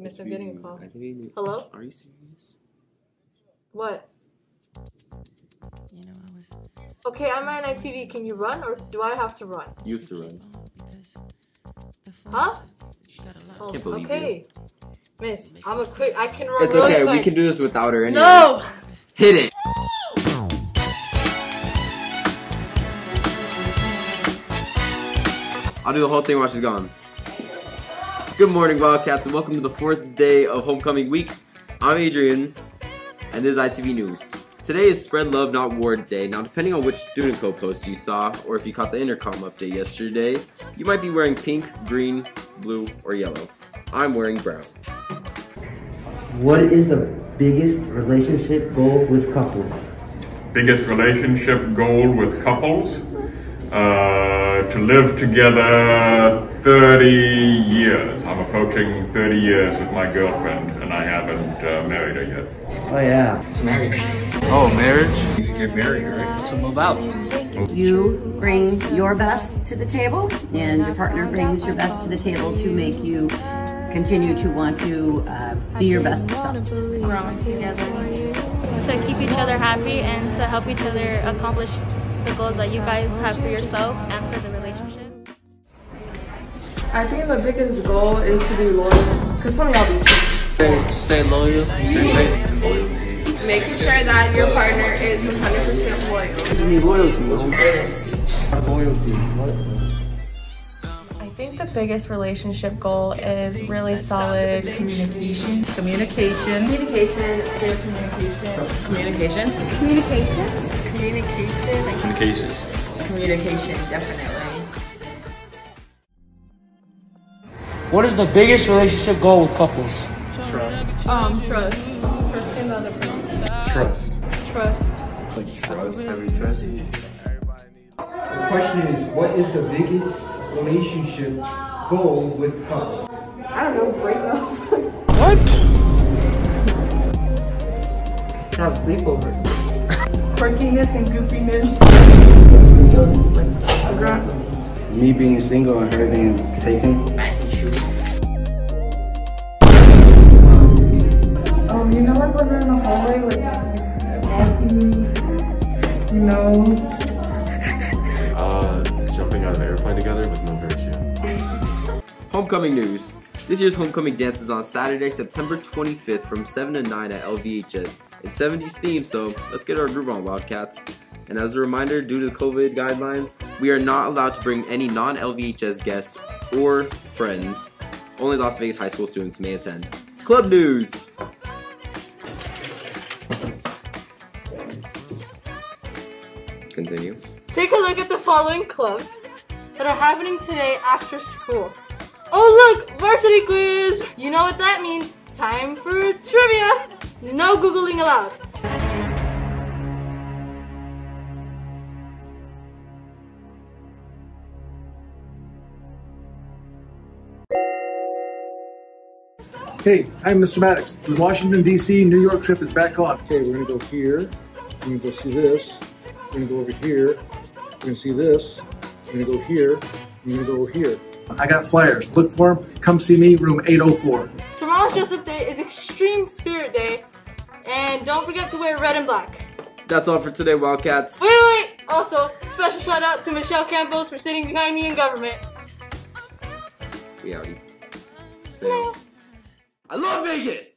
Miss, I'm getting a call. ITV. Hello? Are you serious? What? You know, I was Okay, I'm at ITV. Can you run or do I have to run? You have to run. Huh? got a lot. Oh, Can't believe okay. Miss, I'm a quick. I can run It's really okay. quick. We can do this without her. Anyways. No! Hit it. I'll do the whole thing while she's gone. Good morning, Wildcats, and welcome to the fourth day of homecoming week. I'm Adrian, and this is ITV News. Today is Spread Love Not War Day. Now, depending on which student co post you saw, or if you caught the intercom update yesterday, you might be wearing pink, green, blue, or yellow. I'm wearing brown. What is the biggest relationship goal with couples? biggest relationship goal with couples uh, to live together 30 years. I'm approaching 30 years with my girlfriend, and I haven't uh, married her yet. Oh yeah. Marriage. Oh, marriage? You get married, right? To move out. You bring your best to the table, and your partner brings your best to the table to make you continue to want to uh, be your best selves. growing together to keep each other happy and to help each other accomplish the goals that you guys have for yourself and for the relationship. I think the biggest goal is to be loyal, because some of y'all be cheating. Stay loyal, stay faithful. Making sure that your partner is 100% loyal. You need loyalty. Loyalty. I think the biggest relationship goal is really solid communication. Communication. Communication. Clear communication. Communications. Communications. Communication. Communication. Communication, definitely. What is the biggest relationship goal with couples? Trust. Um, trust. Trust in the other person. Trust. Trust. Trust. Have trust? The question is, what is the biggest relationship goal with couples? I don't know, break up. Have sleepover. Quirkiness and goofiness. Instagram. Me being single and her being taken. Um, you know, like when they're in the hallway, like walking, you know. Uh, jumping out of an airplane together with no parachute. Homecoming news. This year's homecoming dance is on Saturday, September 25th from 7 to 9 at LVHS. It's 70s theme, so let's get our groove on, Wildcats. And as a reminder, due to the COVID guidelines, we are not allowed to bring any non LVHS guests or friends. Only Las Vegas high school students may attend. Club news! Continue. Take a look at the following clubs that are happening today after school. Oh look, varsity quiz! You know what that means. Time for trivia! No Googling allowed. Hey, I'm Mr. Maddox. The Washington, D.C., New York trip is back on. Okay, we're gonna go here. We're gonna go see this. We're gonna go over here. We're gonna see this. We're gonna go here. We're gonna go here. I got flyers. Look for them. Come see me, room 804. Tomorrow's dress up day is Extreme Spirit Day. And don't forget to wear red and black. That's all for today, Wildcats. Wait, wait, wait! Also, special shout out to Michelle Campos for sitting behind me in government. We outie. Stay. I love Vegas!